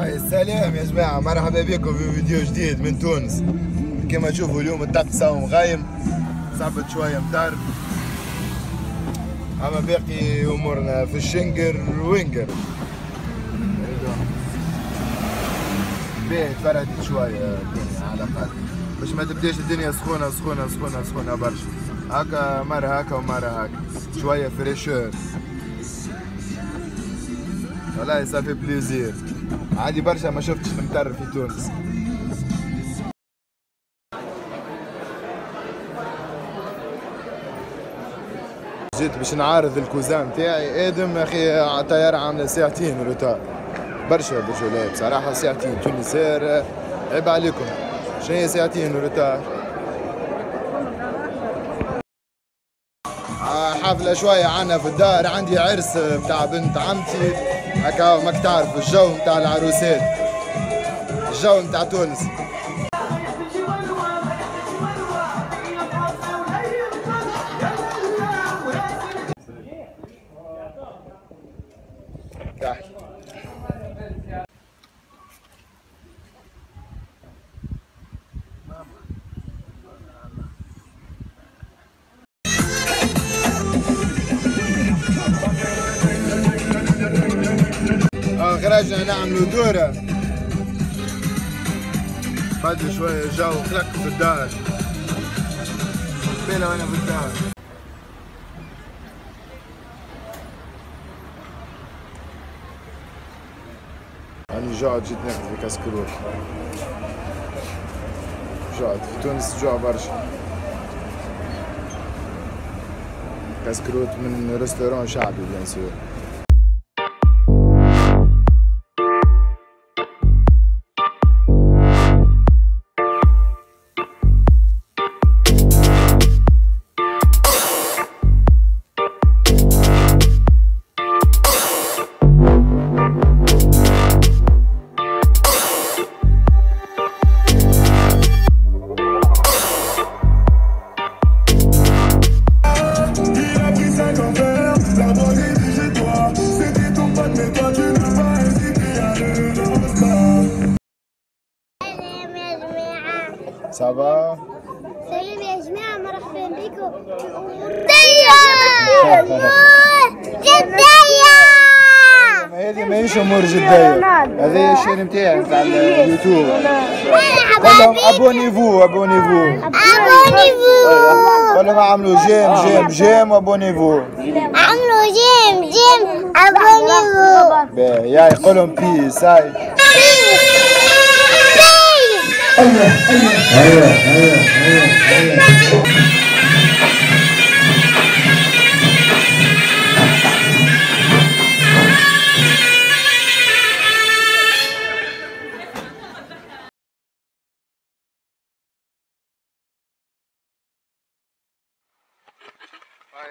السلام يا جماعة مرحبا بكم في فيديو جديد من تونس. كما تشوفوا اليوم الطقس هو مغايم صبت شوية مطر أما باقي أمورنا في الشنقر وينقر باهي تبردت شوية الدنيا على الأقل. باش ما تبداش الدنيا سخونة سخونة سخونة سخونة برشا. هكا مرة هكا ومرة هكا. شوية fraîcheur. والله ça fait plaisir عادي برشا ما شفتش المطر في تونس. جيت باش نعارض ال cousin تاعي آدم أخي طيارة عاملة ساعتين retard. برشا برجولات بصراحة ساعتين Tunisair عيب عليكم. شنو هي ساعتين retard؟ حفلة شوية عنا في الدار. عندي عرس بتاع بنت عمتي. هكا ماك تعرف الجو بتاع العروسات الجو بتاع تونس. خرجنا نعملوا دورة. بعد شوية جو خلق في الدار. بينا وأنا في الدار. أنا جوعت جيت ناخذ في كاسكروت جوعت في تونس جوع برشا. كاسكروت من restaurant شعبي bien sûr ça va سلام يا جماعة مرحبا بكم. جدية جدية! هذه ماهيش أمور جدية. هذه هي ال chaîne نتاعي نتاع اليوتيوب. مرحبا قول لهم abonnez-vous abonnez-vous abonnez-vous قول لهم اعملوا j'aime j'aime j'aime و abonnez-vous عملوا j'aime j'aime abonnez-vous باهي يا قول لهم peace هاي يا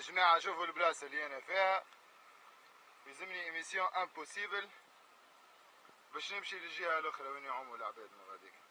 جماعة شوفوا البلاصة اللي أنا فيها. يلزمني mission impossible باش نمشي للجهة الأخرى وين يعوموا العباد من غاديك.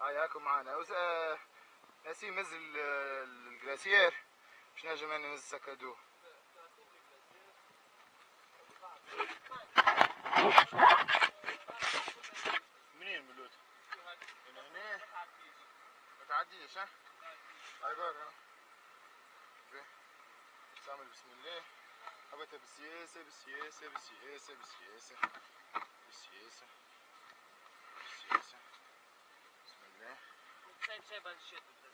هاكم معانا. آه... نسيم نزل آه، الجلاسير باش نجم أنا ننزل سكادو منين من اللوت؟ من هنا ما تعديش ها؟ هاي برا تعمل بسم الله. هبتها بالسياسة بالسياسة بالسياسة بالسياسة بالسياسة بالسياسة شايف شايف هذا الشيء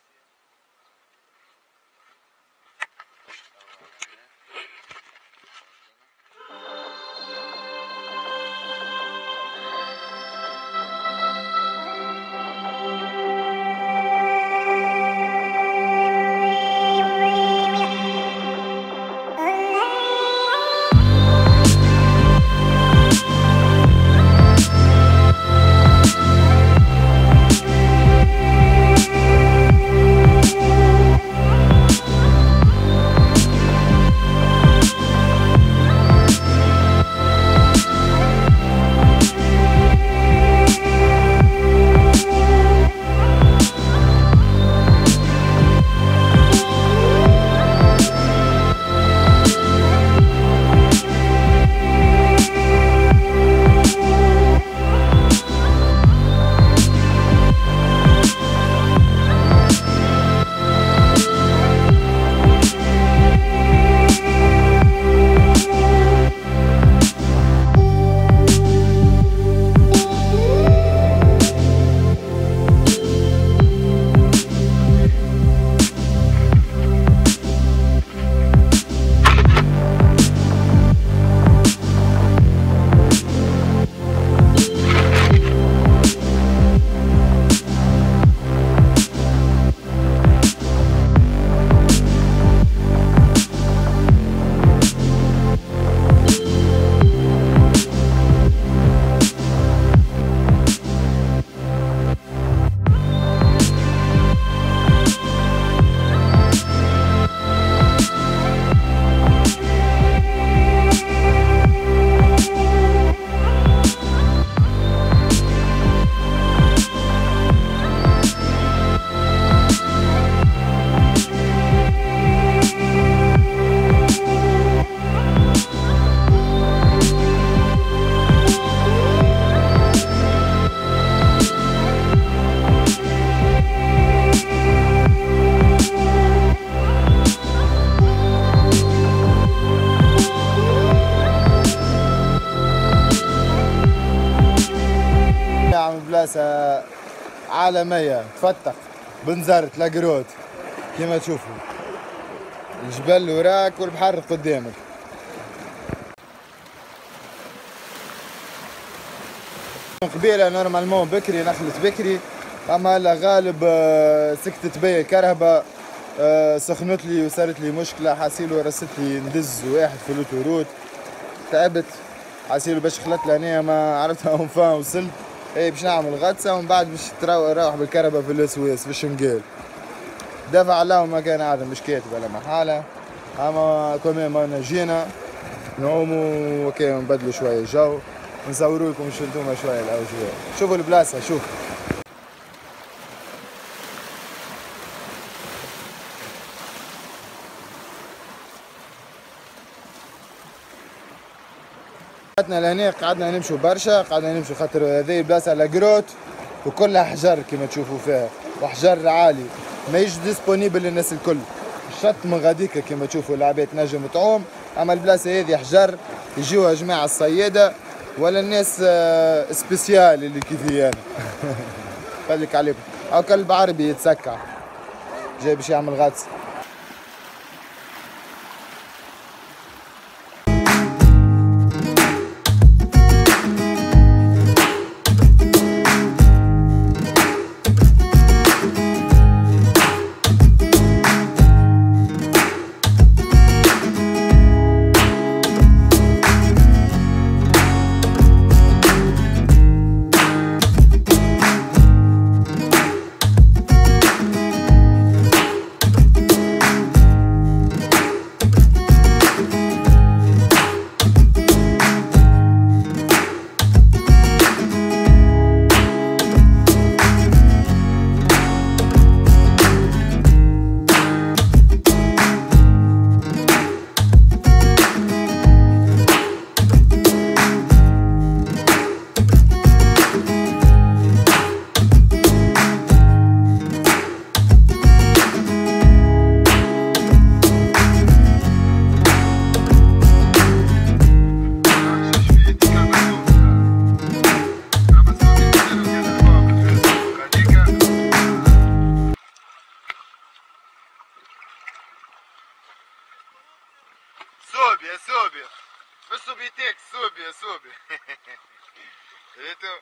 عالمية تفتق. بنزرت la grotte كيما تشوفوا الجبل وراك والبحر قدامك. قبيلة normalement بكري نخلت بكري. أما الله غالب آه، سكتت بيا الكرهبة آه، سخنت لي وصارت لي مشكلة. حاسيلو رست لي ندز واحد في ال autoroute. تعبت. حاسيلو باش خلت لهنا ما عرفتها وين وصلت. باش نعمل غطسة ومن بعد باش نروح بالكرهبة في الاسويس في الشنقال دافع الله ما كان عادة مش كاتب ولا محالة أما كمان ما جينا نعوموا وكي نبدلوا شوية جو نصوروا لكم شو أنتم شوية الاجواء شوفوا البلاصة شوف. قعدنا لهنا قعدنا نمشوا برشا قعدنا نمشوا خاطر هذه البلاصه la grotte وكلها حجر كما تشوفوا فيها وحجر عالي ما يجي disponible للناس الكل. الشط من غاديكا كما تشوفوا العباد تنجم تعوم أما البلاصة هذه حجر يجيوها جماعة الصيادة ولا الناس آه، spécial اللي كيفي أنا. خليك عليكم. أو كلب عربي يتسكع جاي باش يعمل غطس. صوبيا صوبيا مش صوبيتك صوبيا صوبيا ريتو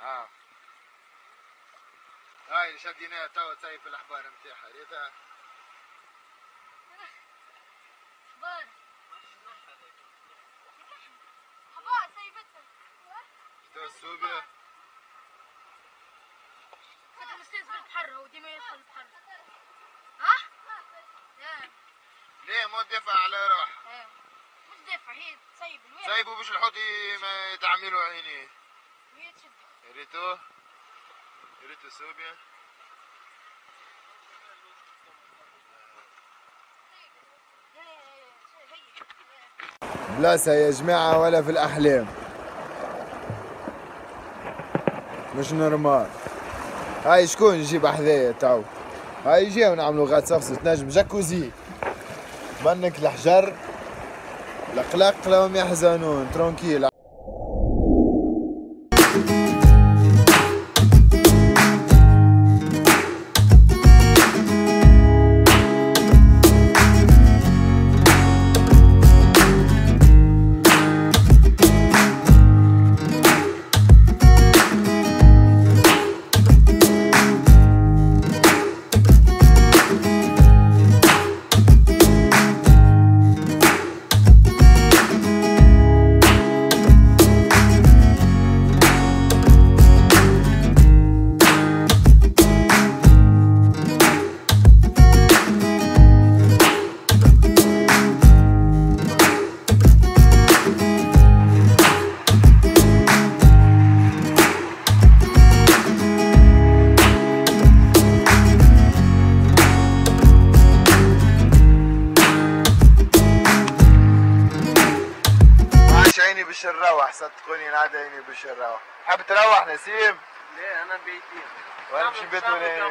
آه هاي اللي شديناها توا تسيب الاحبار نتاعها ريتها ليه مو دافع على روح لا مش دافع هي تسيب الوين سايبه باش الحوت ما يتعملوا عينيه تشد. ريتو. ريتو هي بلاصة يا جماعة ولا في الأحلام. مش نورمال. هاي شكون يجيب حذايا تو هاي يجيو نعملوا غاد صفصة تنجم جاكوزي. منك الحجر. القلق لهم يحزنون ترونكيل عيني باش نروح حاب تروح نسيم؟ ليه؟ أنا بيتي. وأنا نعملوا- باش نباتوا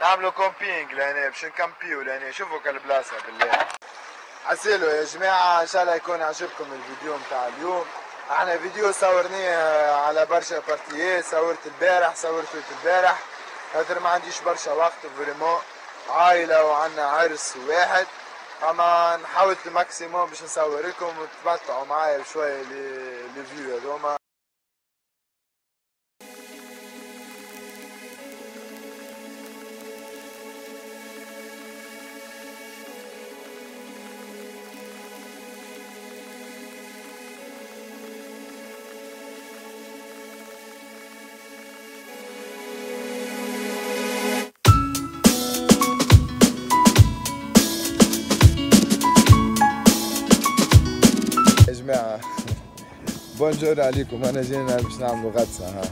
نعملوا camping لهنا باش نكامبيو لهنا. شوفوا كالبلاصة بالله عسيلو يا جماعة إن شاء الله يكون عجبكم الفيديو متاع اليوم. إحنا فيديو صورناه على برشا بارتيات صورت البارح صورت البارح. خاطر ما عنديش برشا وقت vraiment عائلة وعنا عرس واحد. أما نحاول ال maximum باش نصور لكم وتمتعوا معايا لي لي فيو هذوما. بونجور عليكم. أنا جينا باش نعملوا غطسة ها.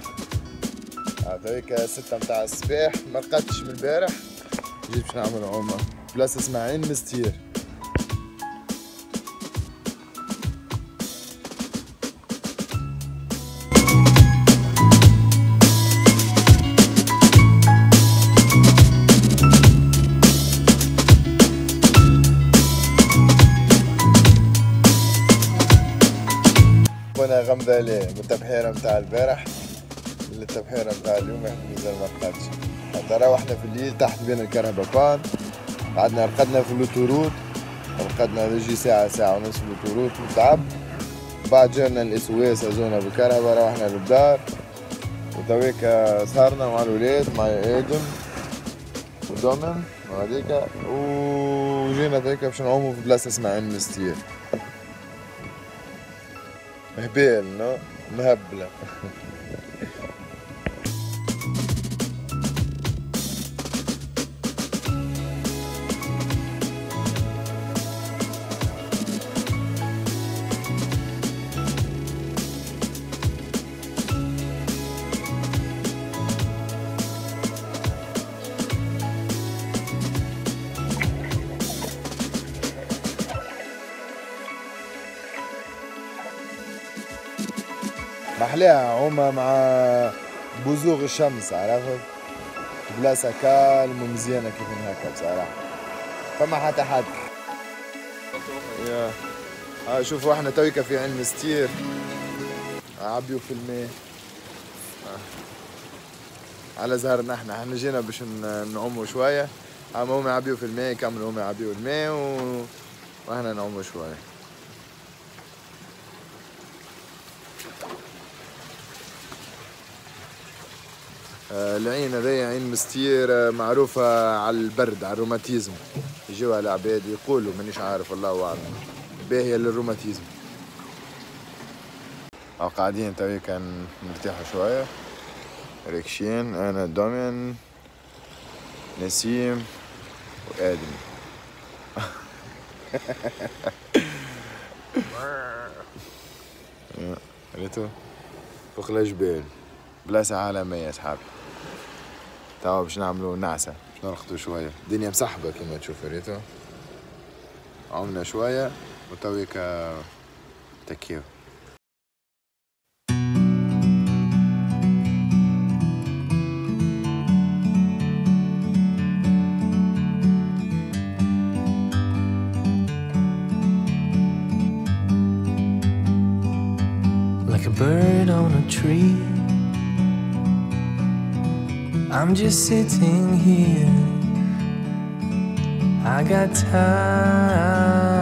هذيك ستة متاع الصباح ما رقدتش من البارح. جيت باش نعمل عومة بلاصة اسمها عين مستير. غمضة ليه من التبحيرة متاع البارح للتبحيرة متاع اليوم إحنا مازال ما رقدش حتى روحنا في الليل طاحت بينا الكرهبة قعدنا رقدنا في l'autoroute رقدنا رجي ساعة ساعة ونص في l'autoroute متعب بعد جانا ال SOS هزونا بالكرهبة روحنا للدار. وتويك سهرنا مع الولاد مع آدم ودومن وهذيك وجينا هذيك باش نعوموا في بلاصة اسمها عين مستير هبال نو محلاها عومة مع بزوغ الشمس عرفت؟ بلاصة كالم ومزيانة كيف هكا بصراحة. فما حتى حد. يا ها شوفوا إحنا تويكا في عين مستير عبيو في الماء آه. على زهرنا إحنا إحنا جينا باش نعوموا شوية. أما هم يعبيوا في الماء يكملوا هم يعبيوا الماء و... وإحنا نعوموا شوية. العين هذيا عين مستير آه، معروفة على البرد على الروماتيزم. يجيوها العباد يقولوا مانيش عارف الله أعلم باهية للروماتيزم. أو قاعدين توي كان نرتاحوا شوية. ريكشين أنا دومين نسيم وآدم. ريتو. فوق الجبال بلاصة عالمية يا صحابي توا باش نعملو نعسة. باش نرقدو شوية. الدنيا مسحبة كيما تشوفوا ريتو. عمنا شوية وتويكا تكيو. Like a bird on a tree. I'm just sitting here. I got time.